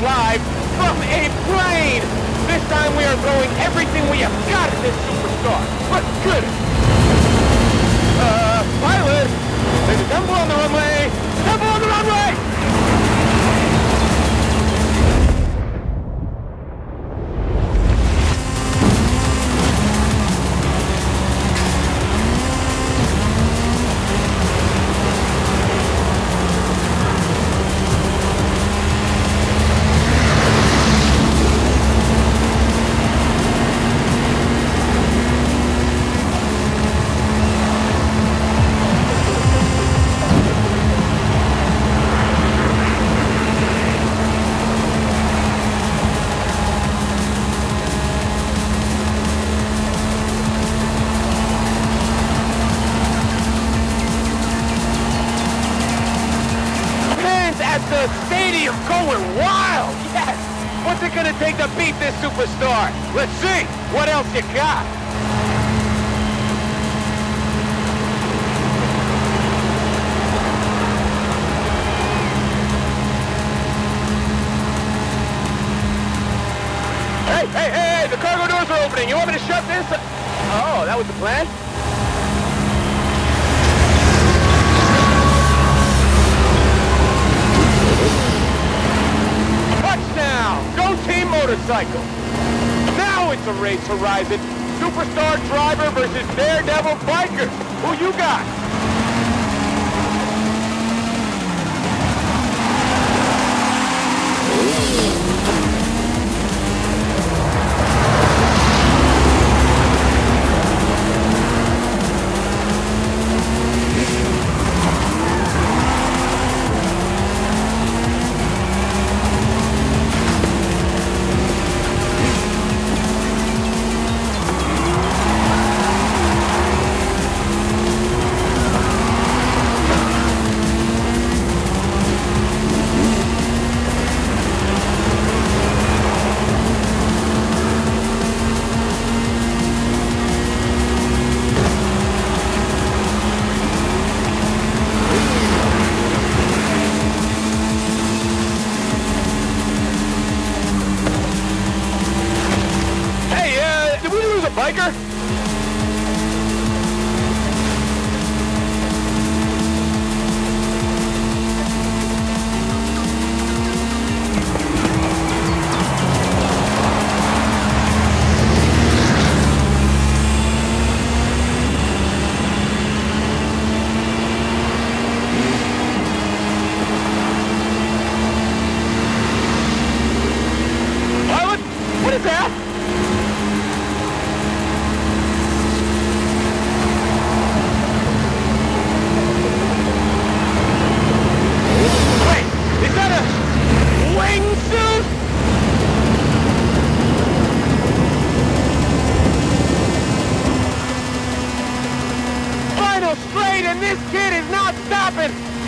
live from a plane. This time we are throwing everything we have got at this superstar. But good. Stadium going wild. Yes. What's it gonna take to beat this superstar? Let's see. What else you got? Hey, hey, hey, the cargo doors are opening. You want me to shut this? Oh, that was the plan? Motorcycle! Now it's a race horizon. Superstar driver versus daredevil biker. Who you got? Lose kid is not stopping.